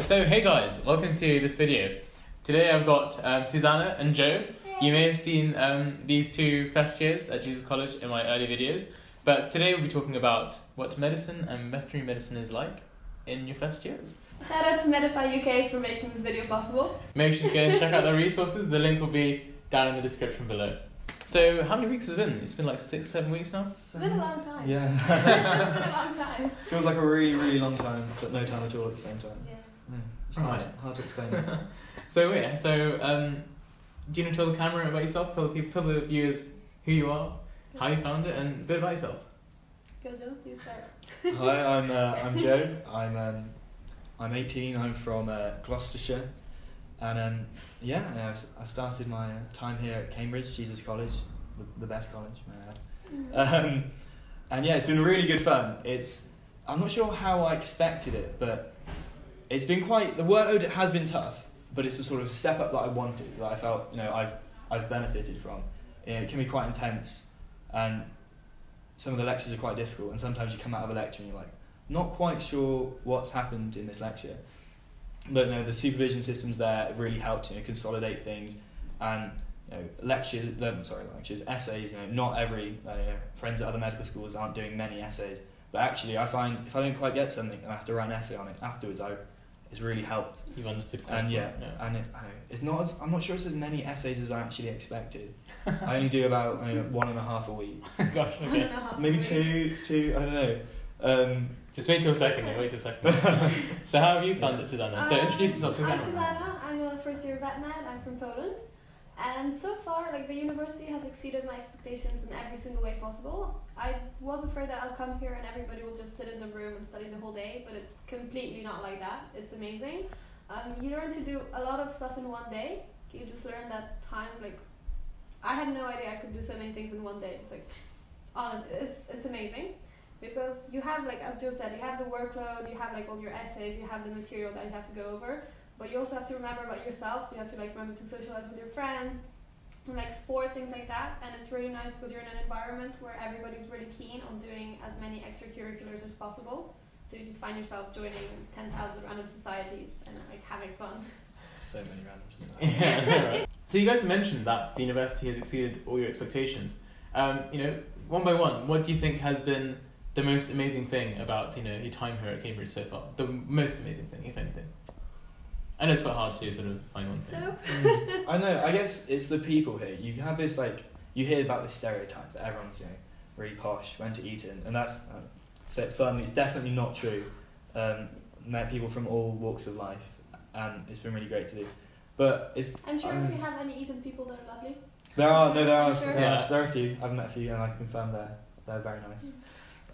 So hey guys, welcome to this video. Today I've got um, Zuzanna and Joe. You may have seen um, these two first years at Jesus College in my early videos, but today we'll be talking about what medicine and veterinary medicine is like in your first years. Shout out to Medify UK for making this video possible. Make sure to go and check out their resources. The link will be down in the description below. So how many weeks has it been? It's been like six, seven weeks now. It's been a long time. Yeah. it's been a long time. Feels like a really, really long time, but no time at all at the same time. Yeah. Yeah. It's hard, Right. hard to explain. So yeah, so um, do you want to tell the camera about yourself? Tell the people, tell the viewers who you are, how you found it, and a bit about yourself. Go Zoe, you start. Hi, I'm uh, I'm Joe. I'm um, I'm 18. I'm from uh, Gloucestershire, and um, yeah, I've, I've started my uh, time here at Cambridge, Jesus College, the, the best college, may I add. Um, and yeah, it's been really good fun. It's I'm not sure how I expected it, but it's been quite the workload has been tough, but it's a sort of step up that I wanted, that I felt you know I've I've benefited from. It can be quite intense, and some of the lectures are quite difficult, and sometimes you come out of a lecture and you're like not quite sure what's happened in this lecture. But no, the supervision systems there have really helped you know consolidate things, and you know, lectures, um, sorry, lectures, essays. You know, not every uh, you know, friends at other medical schools aren't doing many essays, but actually, I find if I don't quite get something and I have to write an essay on it afterwards, I it's really helped. You've understood. quite And yeah, yeah. and it, I, it's not as I'm not sure it's as many essays as I actually expected. I only do about you know, one and a half a week, Gosh, okay. and maybe two, two. I don't know. Um, Just wait till a second. mate, Wait till a second. so how have you found it, Zuzanna? So Um, introduce yourself to the I'm. Zuzanna. I'm a first year vet med. I'm from Poland. And so far, like the university has exceeded my expectations in every single way possible. I was afraid that I'll come here and everybody will just sit in the room and study the whole day, but it's completely not like that. It's amazing. Um, you learn to do a lot of stuff in one day. You just learn that time. Like, I had no idea I could do so many things in one day. It's like, honest, it's it's amazing because you have like as Joe said, you have the workload, you have like all your essays, you have the material that you have to go over, but you also have to remember about yourself. So you have to like remember to socialize with your friends, and, like sport things like that. And it's really nice because you're in an environment where everybody's really keen on doing as many extracurriculars as possible. So you just find yourself joining ten thousand random societies and like having fun. so many random societies. yeah, right? So you guys mentioned that the university has exceeded all your expectations. Um, you know, one by one, what do you think has been the most amazing thing about you know your time here at Cambridge so far? The most amazing thing, if anything. I know it's quite hard to sort of find one thing. So I know. I guess it's the people here. You have this like you hear about this stereotype that everyone's you know really posh, went to Eton, and that's uh, say it firmly. It's definitely not true. Um, met people from all walks of life, and it's been really great to do. But it's I'm sure Um, if you have any Eton people, they're lovely. there are no there are Sure. there, are, Yeah. there are a few. I've met a few, and I can confirm they're they're very nice.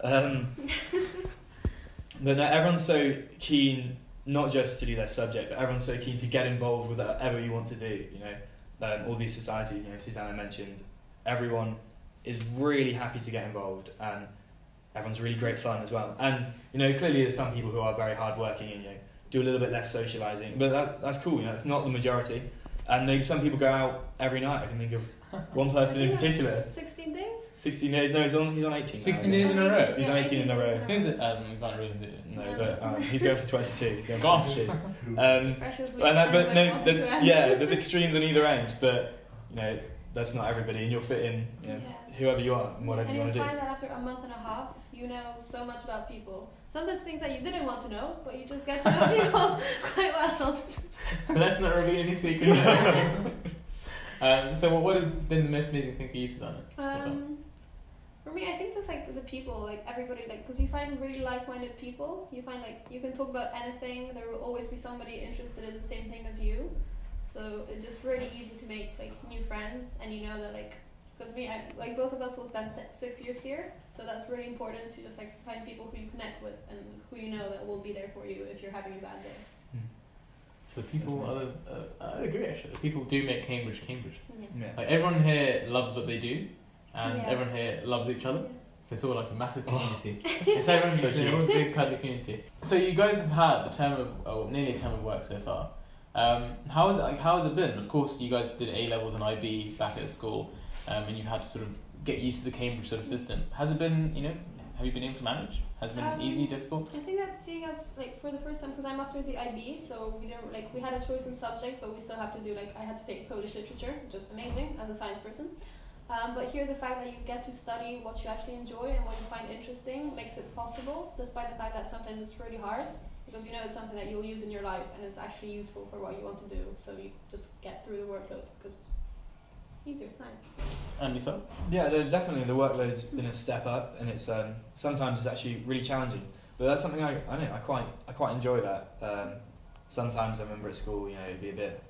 Um, but no, everyone's so keen not just to do their subject, but everyone's so keen to get involved with whatever you want to do. You know, um, all these societies. You know, Zuzanna mentioned everyone is really happy to get involved, and everyone's really great fun as well. And you know, clearly there's some people who are very hardworking and you know do a little bit less socialising, but that, that's cool. You know, it's not the majority. And maybe some people go out every night. I can think of one person in I think I'm particular. 16 days. 16 days. No, he's on. He's on 18. 16 I days in a row? He's on 18 in a row. Who's it? Um, we can't really do it. No, but um, he's going for 22. He's going for Gosh. 22. Um, and that, but no, there's, yeah, there's extremes on either end. But you know, that's not everybody, and you'll fit in, you know, Yeah. whoever you are and whatever and you you'll want to do. And you find that after a month and a half, you know so much about people. Sometimes things that you didn't want to know, but you just get to know people quite well. Let's not reveal any secrets. Um, so what, what has been the most amazing thing for you, Zuzanna? Um, for me, I think just like the people, like everybody, like because you find really like-minded people. You find like you can talk about anything. There will always be somebody interested in the same thing as you. So it's just really easy to make like new friends, and you know that like because me, I, like both of us will spend six years here, so that's really important to just like find people who you connect with and who you know that will be there for you if you're having a bad day. So the people, uh, uh, I agree actually. The people do make Cambridge Cambridge. Yeah. Yeah. Like everyone here loves what they do, and Yeah. everyone here loves each other. Yeah. So it's all like a massive Oh. community. it's everyone's So it's always a big cuddly community. So you guys have had a term of, oh, nearly a term of work so far. Um, how has it like? How has it been? Of course, you guys did A levels and IB back at school, um, and you've had to sort of get used to the Cambridge sort of system. Has it been, you know, have you been able to manage? Has it been Um, easy, difficult? I think that seeing us like for the first time because I'm after the IB, so we didn't like we had a choice in subjects, but we still have to do like I had to take Polish literature, which is amazing as a science person. Um, but here, the fact that you get to study what you actually enjoy and what you find interesting makes it possible, despite the fact that sometimes it's really hard because you know it's something that you'll use in your life and it's actually useful for what you want to do. So you just get through the workload because easier. It's nice. And yourself? Yeah, definitely the workload's been a step up, and it's um, sometimes it's actually really challenging. But that's something I I know I quite I quite enjoy that. Um, sometimes I remember at school, you know, it'd be a bit.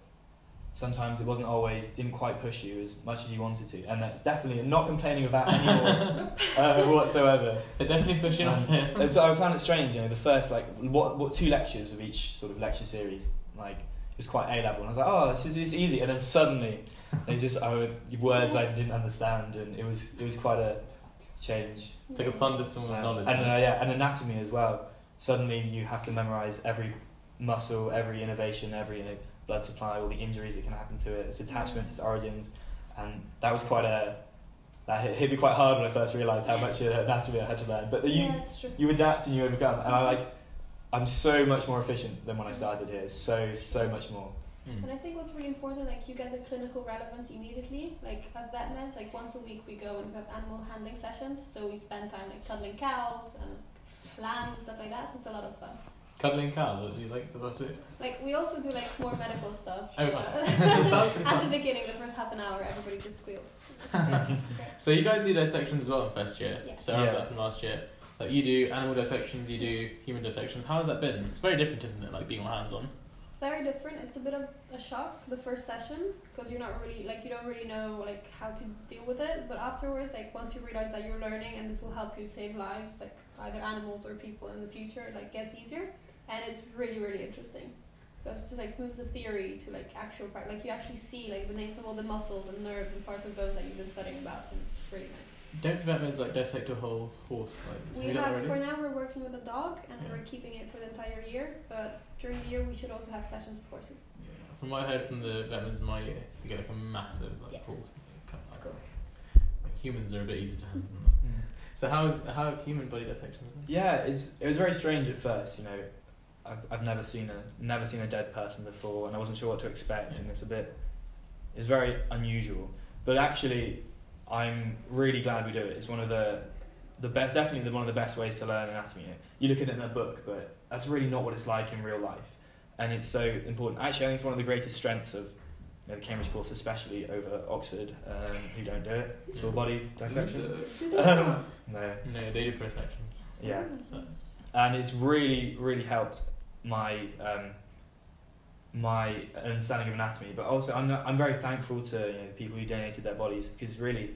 Sometimes it wasn't always didn't quite push you as much as you wanted to, and that's definitely not complaining about that anymore uh, whatsoever. They're definitely pushing on Um, here. and so I found it strange, you know, the first like what what two lectures of each sort of lecture series, like it was quite A level, and I was like, oh, this is this is easy, and then suddenly there's just oh, words I didn't understand, and it was it was quite a change. It's like a thunderstorm of Um, knowledge. and uh, yeah, and anatomy as well. Suddenly you have to memorize every muscle, every innervation, every you know, blood supply, all the injuries that can happen to it, its attachment, its origins, and that was quite a that hit, hit me quite hard when I first realized how much uh, anatomy I had to learn. But you yeah, it's true. you adapt and you overcome, and I like. I'm so much more efficient than when I started here. So so much more. Mm. And I think what's really important, like you get the clinical relevance immediately. Like as vet meds, like once a week we go and we have animal handling sessions. So we spend time like cuddling cows and lambs and stuff like that. So it's a lot of fun. Cuddling cows, what do you like to do? Like we also do like more medical stuff. Oh, but fine. At the fun. beginning, the first half an hour, everybody just squeals. It's great. It's great. So you guys do dissections as well in first year. Yes. So I remember Yeah. that from last year. Like you do animal dissections, you do human dissections. How has that been? It's very different, isn't it? Like being all hands on. Very different. It's a bit of a shock the first session because you're not really like you don't really know like how to deal with it. But afterwards, like once you realize that you're learning and this will help you save lives, like either animals or people in the future, it like gets easier and it's really really interesting because it just like moves the theory to like actual part. Like you actually see like the names of all the muscles and nerves and parts of bones that you've been studying about, and it's really nice. Don't vet meds like dissect a whole horse? Like We you done have for now we're working with a dog and Yeah. we're keeping it for the entire year. But during the year we should also have sessions with horses. Yeah. From what I heard from the vetmans in my year, they get like a massive like Yeah. horse. and they cut It's cool. Like, humans are a bit easier to handle. than Mm. that. So how is how have human body dissections been? Yeah, it's, it was very strange at first. You know, I've, I've never seen a never seen a dead person before, and I wasn't sure what to expect, Yeah. and it's a bit, it's very unusual. But actually, I'm really glad we do it. It's one of the, the best, definitely the, one of the best ways to learn anatomy. You look at it in a book, but that's really not what it's like in real life, and it's so important. Actually, I think it's one of the greatest strengths of. You know, the Cambridge course, especially over Oxford, um, who don't do it full body dissection. Um. No, No, they do pro sections. yeah, and it's really really helped my um, my understanding of anatomy but also I'm, I'm very thankful to you know, the people who donated their bodies because really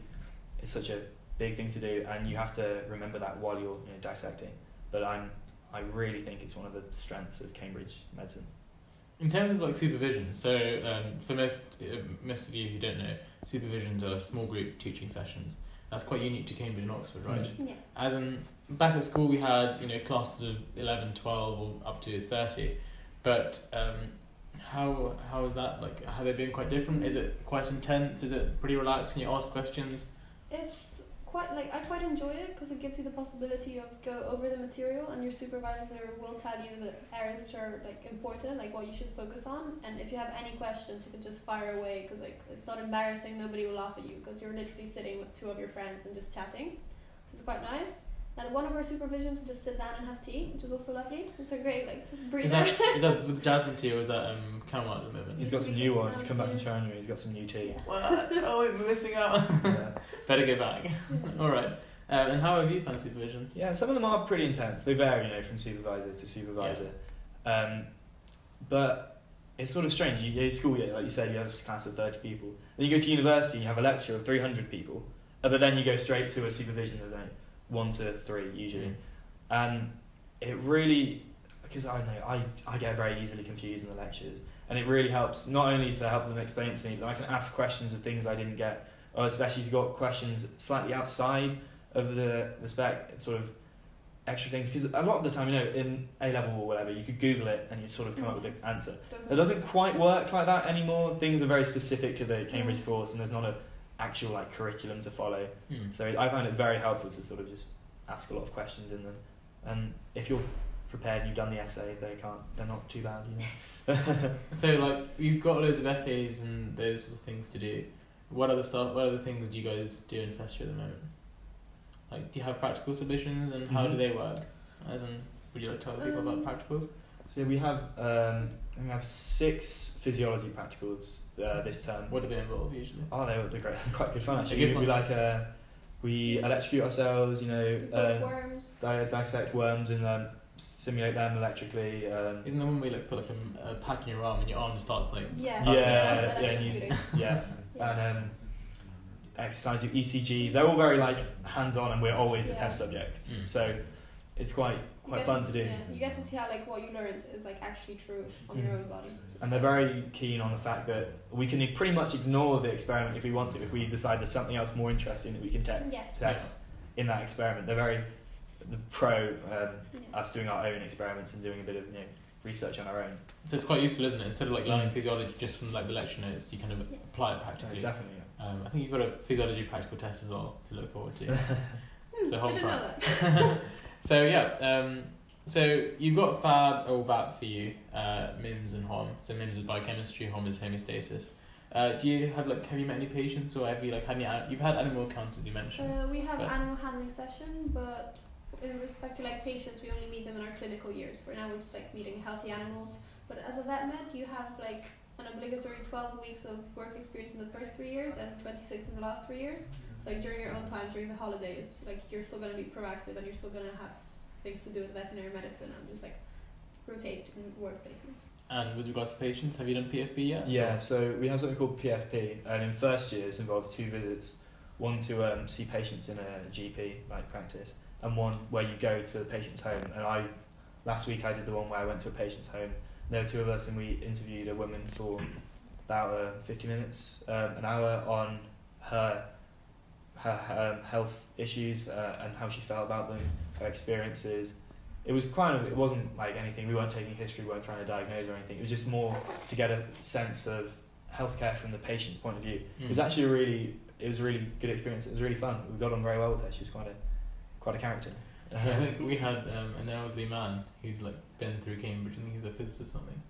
it's such a big thing to do and you have to remember that while you're you know, dissecting but I'm I really think it's one of the strengths of Cambridge medicine In terms of like supervision, so um, for most uh, most of you who don't know, supervisions are small group teaching sessions. That's quite unique to Cambridge and Oxford, right? Mm. Yeah. As in back at school, we had you know classes of 11, 12 or up to thirty, but um, how how is that like? Have they been quite different? Is it quite intense? Is it pretty relaxed? Can you ask questions? It's quite like I quite enjoy it because it gives you the possibility of go over the material and your supervisor will tell you the areas which are like important, like what you should focus on. And if you have any questions, you can just fire away because like it's not embarrassing. Nobody will laugh at you because you're literally sitting with two of your friends and just chatting. So it's quite nice. And one of our supervisions we just sit down and have tea, which is also lovely. It's a great like Is breather. that is that with Jasmine tea or is that um, chamomile at the moment? he's got some new ones come back from China he's got some new tea Yeah. What? Oh, we're missing out. yeah. Better go back. Yeah. All right. Um, and how have you found supervisions? Yeah, some of them are pretty intense. They vary, you know, from supervisor to supervisor. Um, but it's sort of strange. You go to school, yeah, like you said, you have a class of 30 people. Then you go to university and you have a lecture of 300 people. Uh, but then you go straight to a supervision of like one to three, usually. Mm. And it really, because I know, I, I get very easily confused in the lectures. And it really helps, not only to help them explain it to me, but I can ask questions of things I didn't get. Or especially if you've got questions slightly outside of the, the spec, sort of extra things. Because a lot of the time, you know, in A level or whatever, you could Google it and you sort of come up with an answer. It doesn't quite work like that anymore. Things are very specific to the Cambridge mm. course, and there's not a actual like curriculum to follow. Hmm. So I find it very helpful to sort of just ask a lot of questions in them. And if you're prepared, you've done the essay, they can't. They're not too bad, you know. So like you've got loads of essays and those sort of things to do. What other stuff? What other things do you guys do in Fester at the moment? Like, do you have practical submissions and how do Mhm. they work? As in, would you like to tell people Um, about practicals? So we have um, we have six physiology practicals uh, this term. What do they involve usually? Oh, they were they're great, quite good fun actually. They're good we, we like uh, we electrocute ourselves, you know, Both uh, worms. di- dissect worms and um, simulate them electrically. Um, Isn't the one where you like put like a, a pack in your arm and your arm starts like Yeah. buzzing? yeah, that's yeah, and use, yeah, Yeah. and um, exercise your ECGs. They're all very like hands-on, and we're always the test subjects. Mm. So it's quite You quite fun to, to do. Yeah, you get to see how like what you learned is like actually true on your Mm. own body. And they're very keen on the fact that we can pretty much ignore the experiment if we want to. If we decide there's something else more interesting that we can text, Yeah. test in that experiment, they're very the pro um, Yeah. us doing our own experiments and doing a bit of you know research on our own. So it's quite useful, isn't it? Instead of like learning physiology just from like the lecture notes, you kind of Yeah. apply it practically. definitely. Um, I think you've got a physiology practical test as well to look forward to. So whole didn't know that. so yeah, um, so you've got Fab or VAP for you, uh, MIMS and HOM. So MIMS is biochemistry, HOM is homeostasis. Uh, do you have like have you met any patients or have you like had any an- you've had animal encounters you mentioned? Uh, we have But- animal handling session, but in respect to like patients, we only meet them in our clinical years. For now, we're just like meeting healthy animals. But as a vet med, you have like an obligatory 12 weeks of work experience in the first three years and 26 in the last three years. So like during your own time, during the holidays, like you're still gonna be proactive and you're still gonna have things to do with veterinary medicine and just like rotate in work placements. And with regards to patients, have you done PFP yet? Yeah, so we have something called PFP, and in first year this involves two visits, one to um, see patients in a GP like practice, and one where you go to the patient's home. And I, last week I did the one where I went to a patient's home. There were two of us, and we interviewed a woman for about uh, fifty minutes, um, an hour on her her um, health issues uh, and how she felt about them, her experiences. It was kind of it wasn't like anything. We weren't taking history, we weren't trying to diagnose or anything. It was just more to get a sense of healthcare from the patient's point of view. It was Mm. actually a really it was a really good experience. It was really fun. We got on very well with her. She was quite a quite a character. I think we had um, an elderly man who'd like been through Cambridge. I think he was a physicist or something,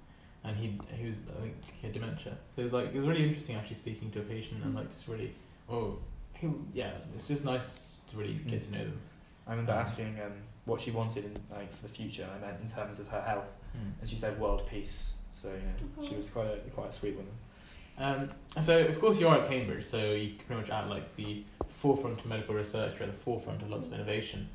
and he he was I think he had dementia. So it was like it was really interesting actually speaking to a patient and like just really oh he yeah it's just nice to really get to know them. I remember asking um, what she wanted in like for the future. I meant in terms of her health, Mm. and she said world peace. So you know, she was quite a quite a sweet woman. Um, so of course you're at Cambridge, so you pretty much at like the forefront of medical research, or at the forefront of lots of innovation.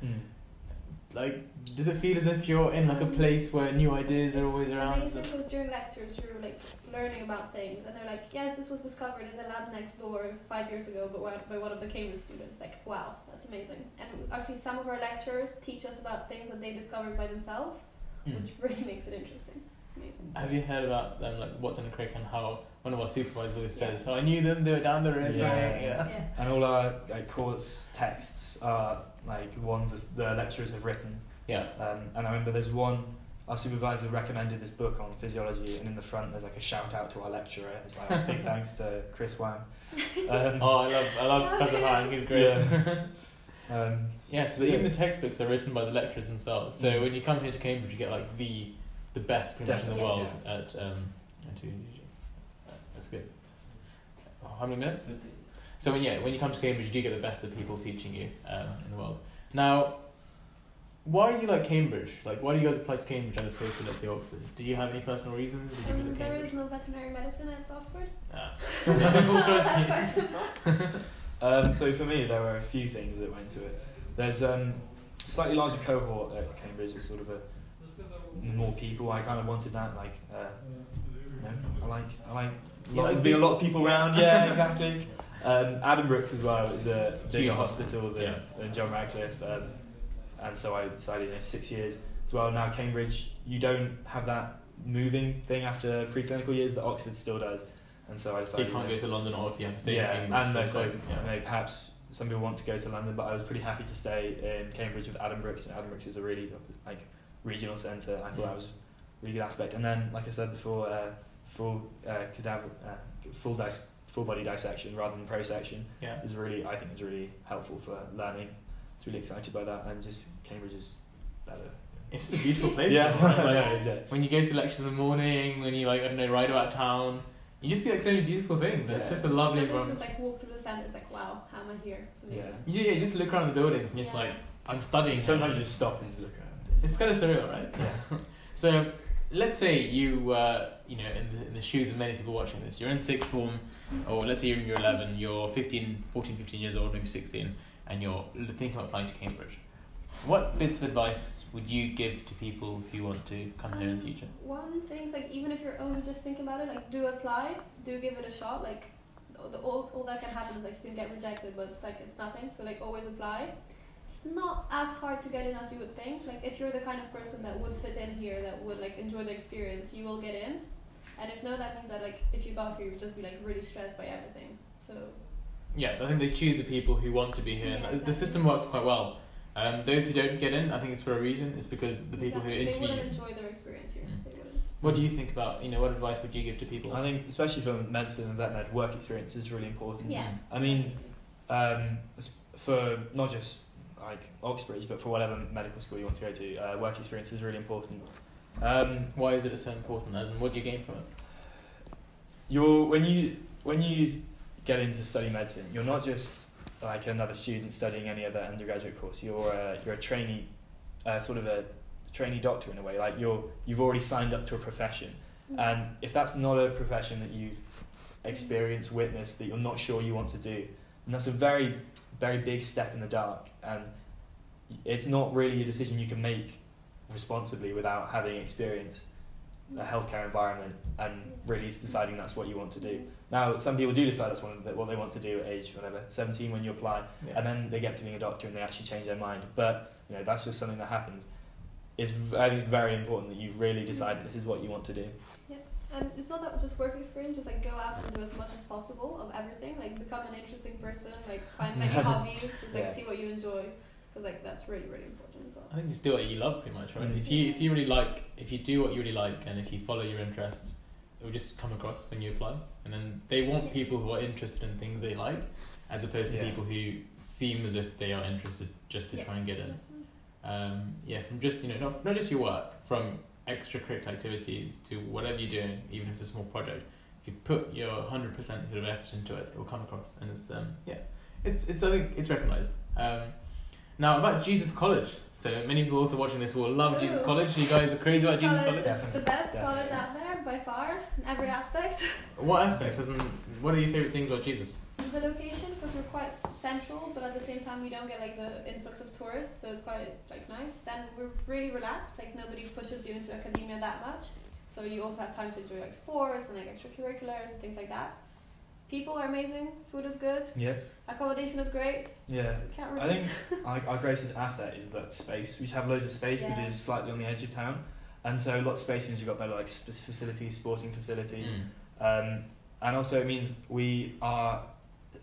Like, does it feel as if you're in like a place where new ideas are always around? amazing because during lectures you're like learning about things and they're like, yes, this was discovered in the lab next door five years ago, but by one of the Cambridge students. Like, wow, that's amazing. And actually, some of our lecturers teach us about things that they discovered by themselves, Mm. which really makes it interesting. It's amazing. Have you heard about them, like Watson and Crick, and how one of our supervisors always says, Yes. "Oh, I knew them. They were down the road." Yeah. right?" Yeah. yeah. And all our like course texts are like ones that the lecturers have written. Yeah. Um, and I remember there's one, our supervisor recommended this book on physiology, and in the front there's like a shout out to our lecturer. It's like big thanks to Chris Wang. Um, Oh, I love, I love Professor Hang. He's great. Yeah. um, Yeah, so the, even the textbooks are written by the lecturers themselves. So Mm. when you come here to Cambridge, you get like the the best pretty much in the Definitely, world at um at UG. Uh, That's good. Oh, how many minutes? So when yeah, when you come to Cambridge, you do get the best of people teaching you um, in the world. Now, why do you like Cambridge? Like, why do you guys apply to Cambridge as opposed to let's say Oxford? Do you have any personal reasons? Did you Um, visit there Cambridge? is no veterinary medicine at Oxford. Ah. Simple question. That's quite simple. um, so for me, there were a few things that went to it. There's um, slightly larger cohort at Cambridge. It's sort of a more people. I kind of wanted that. Like, uh, you know, I like I like lot, like be a lot of people? around. Yeah, exactly. Um, Addenbrooke's as well is a bigger hospital than, Yeah. than John Radcliffe, um, and so I decided, you know, six years as well. Now Cambridge, you don't have that moving thing after preclinical years that Oxford still does, and so I So you can't you go to London or Oxford, you have to stay yeah, in Cambridge. and no, it's so yeah. you know, perhaps some people want to go to London, but I was pretty happy to stay in Cambridge with Addenbrooke's, and Addenbrooke's is a really like regional centre. I thought Yeah. that was a really good aspect. And then, like I said before, uh, full uh, cadaver, uh, full dis- full body dissection rather than prosection yeah. is really I think is really helpful for learning it's really excited by that, and just Cambridge is better. It's just a beautiful place. Yeah, Like, yeah, is it? when you go to lectures in the morning, when you like I don't know ride about town, you just see like so many beautiful things. It's just a lovely Sometimes environment. just like walk through the center, it's like wow, how am I here? It's amazing. Yeah, yeah, you just look around the buildings and you're just Yeah. like I'm studying. Sometimes you just stop and look around. It's kind of surreal, right? Yeah. So, let's say you, uh, you know, in the, in the shoes of many people watching this, you're in sixth form, or let's say you're in year 11, you're 15, 14, 15 years old, maybe 16, and you're thinking about applying to Cambridge. What bits of advice would you give to people who want to come here in the future? One thing's like even if you're only just thinking about it, like do apply, do give it a shot. Like the, all, all that can happen is like you can get rejected, but it's like it's nothing. So like always apply. It's not as hard to get in as you would think. Like if you're the kind of person that would fit in here, that would like enjoy the experience, you will get in. And if no, that means that like if you got here, you would just be like really stressed by everything. So Yeah, I think they choose the people who want to be here. Yeah, and the system works quite well. Um, those who don't get in, I think it's for a reason. It's because the people exactly. who they interview. wouldn't enjoy their experience here. Mm. They. What do you think about? You know, what advice would you give to people? I think, especially for medicine and vet med, work experience is really important. Yeah. I mean, um, for not just like Oxbridge, but for whatever medical school you want to go to, uh, work experience is really important. Um, Why is it so important? As in, what do you gain from it? you're when you when you get into study medicine, you're not just like another student studying any other undergraduate course. You're a, you're a trainee, uh, sort of a trainee doctor in a way. Like you're you've already signed up to a profession, and if that's not a profession that you've experienced, witnessed, that you're not sure you want to do, then that's a very very big step in the dark, and it's not really a decision you can make responsibly without having experienced a healthcare environment and really deciding that's what you want to do. Now, some people do decide that's one what they want to do at age whatever, 17 when you apply, Yeah. and then they get to being a doctor and they actually change their mind. But you know, that's just something that happens. It's v- I think it's very important that you really decide mm. this is what you want to do. And it's not that just work experience, just like go out and do as much as possible of everything. Like become an interesting person, like find many hobbies, just like Yeah. see what you enjoy. Because like that's really, really important as well. I think just do what you love, pretty much, right? Mm. If you if you really like, if you do what you really like, and if you follow your interests, it will just come across when you apply. And then they want people who are interested in things they like, as opposed to Yeah. people who seem as if they are interested just to Yeah. try and get in. Um, yeah, from just you know not not just your work, from extracurricular activities to whatever you're doing, even if it's a small project. If you put your hundred percent sort of effort into it, it will come across, and it's um, yeah, it's it's I think it's recognised. Um, now about Jesus College. So many people also watching this will love Jesus College. You guys are crazy about Jesus College. is Definitely. the best Definitely. college out there by far in every aspect. What aspects? As in, what are your favorite things about Jesus? the location, because we're quite s- central, but at the same time we don't get like the influx of tourists, so it's quite like nice. Then we're really relaxed, like nobody pushes you into academia that much, so you also have time to enjoy like sports and like extracurriculars and things like that. People are amazing, food is good, Yeah, accommodation is great. yeah. Can't really I think our, our greatest asset is the space. We have loads of space, Yeah. which is slightly on the edge of town, and so lots of space means you've got better like facilities, sporting facilities. Mm. Um, and also it means we are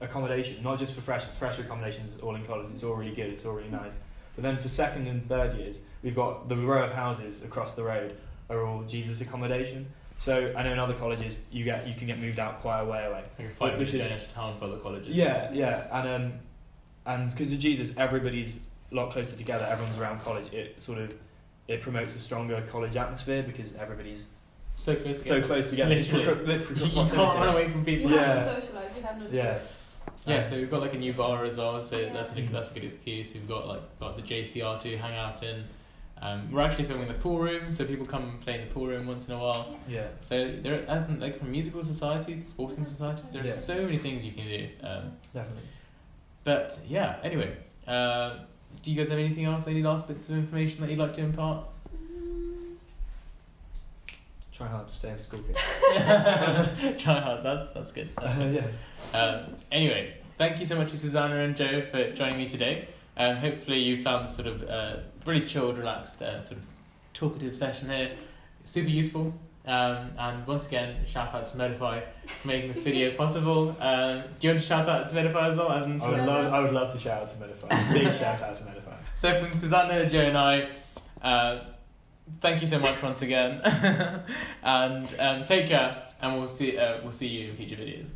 accommodation, not just for freshers, fresher accommodations all in college, it's all really good, it's all really nice. But then for second and third years, we've got the row of houses across the road are all Jesus accommodation. So I know in other colleges you get you can get moved out quite a way away. Like a five minute Because- journey to town for other colleges. Yeah, yeah, and um, and because of Jesus, everybody's a lot closer together. Everyone's around college. It sort of it promotes a stronger college atmosphere because everybody's So close so together. close together. Literally. Pro- pro- pro- You, you can't run away from people. you Yeah. have to socialize, you have no Yeah. choice. Yeah, so we've got like a new bar as well, so Yeah. that's a, that's a good excuse. We've got like got the JCR to hang out in. Um, we're actually filming the pool room, so people come and play in the pool room once in a while. Yeah. So there, as in, like from musical societies to sporting societies, there are Yeah. so many things you can do. Um, Definitely. but yeah, anyway, uh, do you guys have anything else? Any last bits of information that you'd like to impart? Try hard to stay in school, kids. Try hard. That's that's good. That's good. yeah. Um, anyway, thank you so much to Zuzanna and Joe for joining me today. Um, hopefully you found this sort of uh, really chilled, relaxed, uh, sort of talkative session here super useful. Um, and once again, shout out to Medify for making this video possible. Um, do you want to shout out to Medify as well? As in, I would love. I would love to shout out to Medify. Big shout out to Medify. so from Zuzanna, Joe, and I, uh, thank you so much once again, and um, take care, and we'll see uh, we'll see you in future videos.